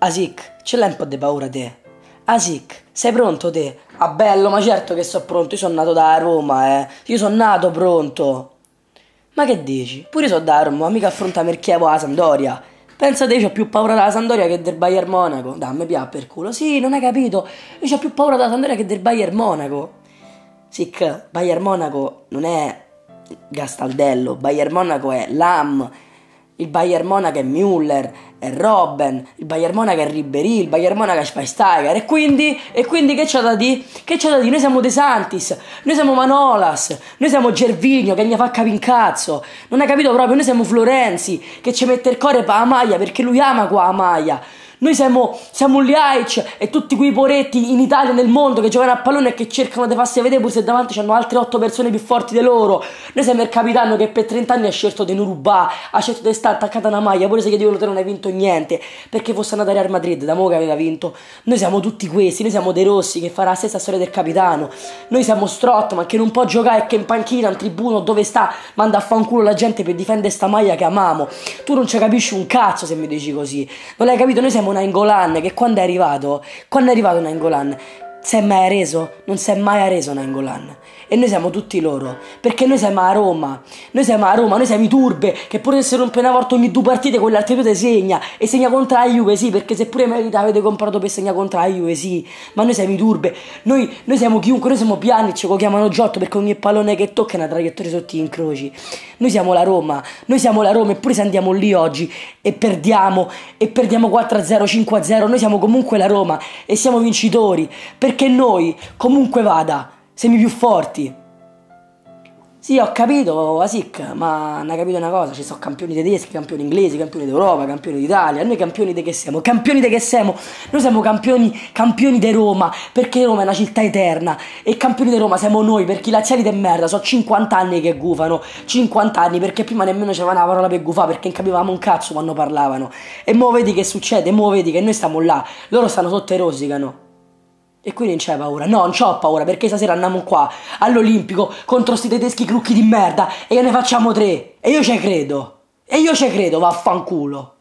Asic, ce l'hai un po' di paura te? Asic, sei pronto te? Ah bello, ma certo che sono pronto, io sono nato da Roma, eh. Io sono nato pronto. Ma che dici? Pure io sono da Roma, ma mica affronta il Chievo alla Sandoria. Pensa te, ho più paura della Sandoria che del Bayern Monaco. Dai, mi per culo. Sì, non hai capito? Io ho più paura della Sandoria che del Bayern Monaco. Sic, Bayern Monaco non è Gastaldello, Bayern Monaco è Lam, il Bayern Monaco è Müller, è Robben, il Bayern Monaco è Ribery, il Bayern Monaco è Schweinsteiger e quindi, e quindi che c'è da dire? Che c'è da dire? Noi siamo De Santis, noi siamo Manolas, noi siamo Gervigno che mi fa capire in cazzo, non hai capito proprio? Noi siamo Florenzi che ci mette il cuore per la maglia perché lui ama qua la maglia. Noi siamo, siamo Liaic e tutti quei poretti in Italia nel mondo che giocano a pallone e che cercano di farsi vedere pure se davanti c'hanno altre otto persone più forti di loro. Noi siamo il capitano che per 30 anni ha scelto di non rubare, ha scelto di stare attaccata a una maglia, pure se che Dio te non hai vinto niente, perché fosse andata a Real Madrid, da mo' che aveva vinto. Noi siamo tutti questi, noi siamo De Rossi che farà la stessa storia del capitano. Noi siamo Strottman che non può giocare e che in panchina, in tribuno, dove sta, manda a fanculo la gente per difendere sta maglia che amiamo. Tu non ci capisci un cazzo se mi dici così. Non l'hai capito? Noi siamo siamo Nainggolan che quando è arrivato, quando è arrivato Nainggolan, si è mai arreso? Non si è mai arreso Nainggolan. E noi siamo tutti loro, perché noi siamo a Roma, noi siamo a Roma, noi siamo i turbe, che pure se rompe una volta ogni due partite, quell'altro due segna, e segna contro la Juve, sì, perché se pure merita avete comprato per segnare contro la Juve, sì, ma noi siamo i turbe, noi, noi siamo chiunque, noi siamo piani, ci chiamano Giotto, perché ogni pallone che tocca è una traiettoria sotto gli incroci, noi siamo la Roma, noi siamo la Roma, eppure se andiamo lì oggi e perdiamo, e perdiamo 4-0, 5-0, noi siamo comunque la Roma, e siamo vincitori, perché noi, comunque vada, semi più forti. Sì, ho capito, Asic, ma non hai capito una cosa, ci sono campioni tedeschi, campioni inglesi, campioni d'Europa, campioni d'Italia, noi campioni di che siamo? Campioni di che siamo? Noi siamo campioni, campioni di Roma, perché Roma è una città eterna, e campioni di Roma siamo noi, perché i laziali di merda, sono 50 anni che gufano, 50 anni, perché prima nemmeno c'era una parola per gufare, perché non capivamo un cazzo quando parlavano, e mo vedi che succede, mo vedi che noi stiamo là, loro stanno sotto e rosicano. E quindi non c'è paura. No, non c'ho paura perché stasera andiamo qua all'Olimpico contro sti tedeschi crucchi di merda e ne facciamo tre. E io ci credo. E io ci credo, vaffanculo.